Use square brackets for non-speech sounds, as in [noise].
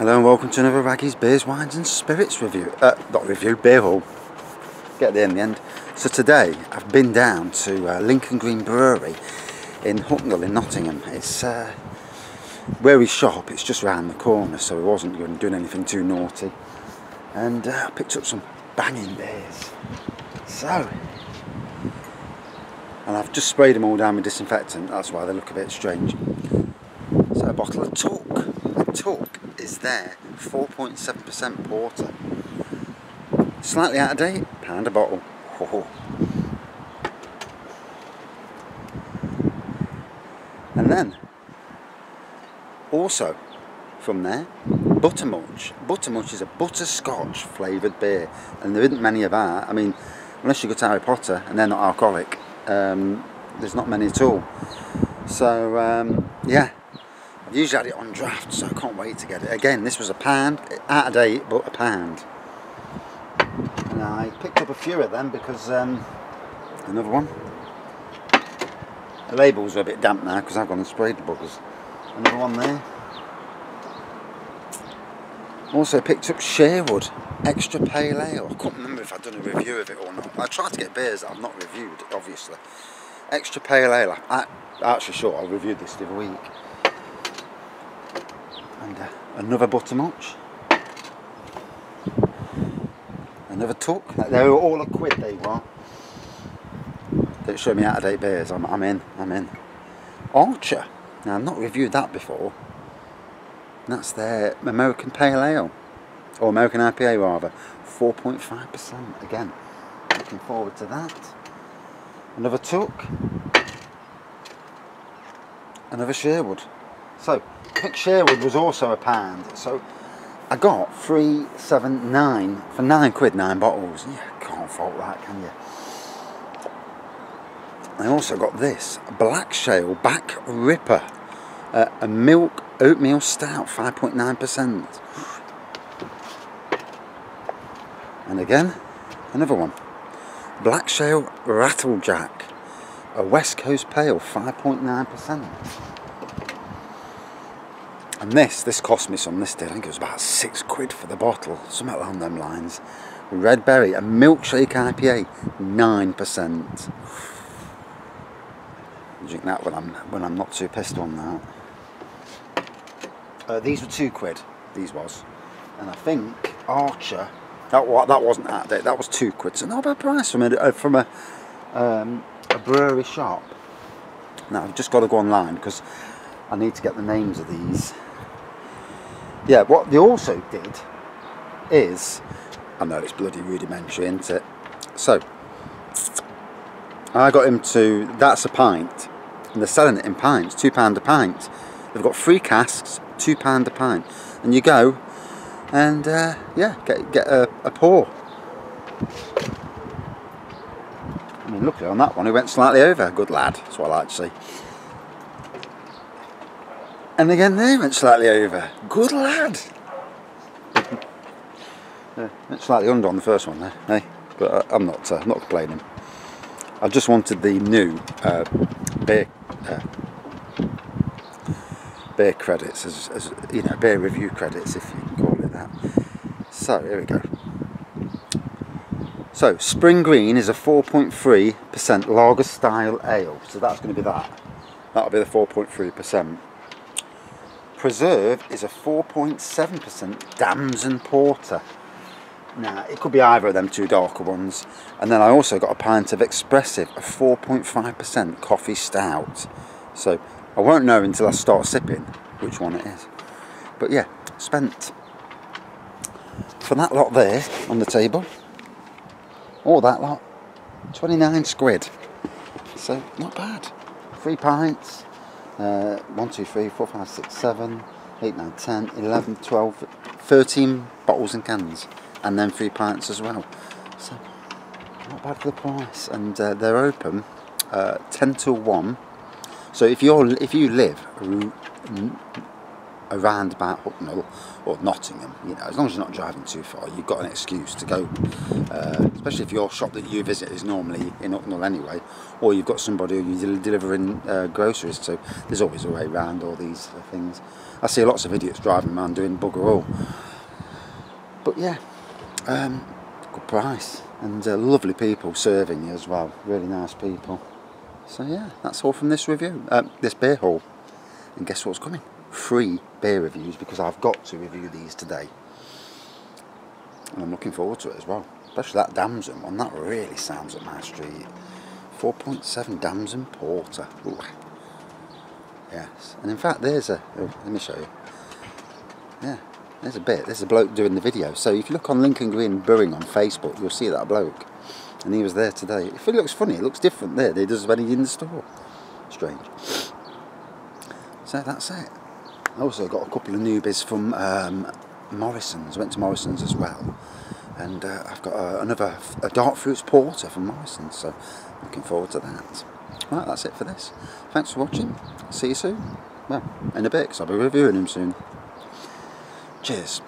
Hello and welcome to another Wraggy's Beers, Wines and Spirits review. Uh, not review, beer haul. Get there in the end. So today I've been down to uh, Lincoln Green Brewery in Hucknall in Nottingham. It's uh, where we shop, it's just round the corner so we wasn't doing anything too naughty. And uh, I picked up some banging beers. So, and I've just sprayed them all down with disinfectant, that's why they look a bit strange. So a bottle of Tuck. A Tuck is there, 4.7% porter. Slightly out of date, pound a bottle. Oh. And then, also from there, Buttermulch. Buttermulch is a butterscotch flavoured beer, and there isn't many of that. I mean, unless you go to Harry Potter and they're not alcoholic, um, there's not many at all. So, um, yeah, I've usually had it on draft, so I can't wait to get it. Again, this was a pound, out of date, but a pound. And I picked up a few of them because, um, another one. The labels are a bit damp now because I've gone and sprayed the buggers. Another one there. Also picked up Sherwood Extra Pale Ale. I can't remember if I've done a review of it or not. I tried to get beers that I've not reviewed, obviously. Extra Pale Ale. I, actually sure I reviewed this the other week and uh, another buttermulch another tuck. They were all a quid they were don't show me out of date beers I'm, I'm in. I'm in. Archer? Now I've not reviewed that before. That's their American Pale Ale. Or American IPA rather. 4.5% again. Looking forward to that. Another tuck. Another Sherwood so Pick Sherwood was also a pound. So I got three, seven, nine for nine quid, nine bottles. Can't fault that, can you? I also got this Black Shale Back Ripper, uh, a milk oatmeal stout, 5.9%. And again, another one. Black Shale Rattlejack, a West Coast Pale, 5.9%. And this, this cost me some, this did, I think it was about six quid for the bottle, something along them lines. Red Berry, a milkshake IPA, 9%. drink that when I'm, when I'm not too pissed on that. Uh, these were two quid, these was. And I think Archer, that, that wasn't that date, that was two quid. So not a bad price from a, uh, from a, um, a brewery shop. Now I've just got to go online because I need to get the names of these yeah, what they also did is, I know it's bloody rudimentary, isn't it? So, I got him to, that's a pint, and they're selling it in pints, £2 a pint. They've got three casks, £2 a pint. And you go, and uh, yeah, get, get a, a pour. I mean, luckily on that one, he went slightly over. Good lad, that's what I like to see. And again they went slightly over. Good lad. [laughs] yeah, went slightly under on the first one there, eh? But uh, I'm not uh, not complaining. I just wanted the new uh, beer uh, beer credits, as, as you know, beer review credits, if you can call it that. So here we go. So Spring Green is a 4.3% lager style ale. So that's going to be that. That'll be the 4.3%. Preserve is a 4.7% Damson Porter. Now, it could be either of them two darker ones. And then I also got a pint of Expressive, a 4.5% coffee stout. So I won't know until I start sipping which one it is. But yeah, spent for that lot there on the table, or that lot, 29 squid. So not bad. Three pints, uh, 1, 2, 3, 4, 5, 6, 7, 8, 9, 10, 11, 12, 13 bottles and cans, and then three pints as well. So, not bad for the price. And uh, they're open uh, 10 to 1. So if you're if you live around about Hucknall or Nottingham, you know, as long as you're not driving too far, you've got an excuse to go. Uh, especially if your shop that you visit is normally in Hucknall anyway, or you've got somebody who you're delivering uh, groceries to. There's always a way around all these things. I see lots of idiots driving around doing bugger all. But yeah, um, good price and uh, lovely people serving you as well. Really nice people. So yeah, that's all from this review, uh, this beer haul. And guess what's coming? Free beer reviews because I've got to review these today. And I'm looking forward to it as well. Especially that Damson one, that really sounds up my street. 4.7 Damson Porter. Ooh. Yes, and in fact there's a, oh, let me show you. Yeah, there's a bit, there's a bloke doing the video. So if you look on Lincoln Green Brewing on Facebook, you'll see that bloke and he was there today. If it looks funny, it looks different there it does when he's in the store. Strange. So that's it. I also got a couple of newbies from um, Morrison's. Went to Morrison's as well, and uh, I've got uh, another a dark fruits porter from Morrison's. So looking forward to that. Right, that's it for this. Thanks for watching. See you soon. Well, in a bit, because I'll be reviewing him soon. Cheers.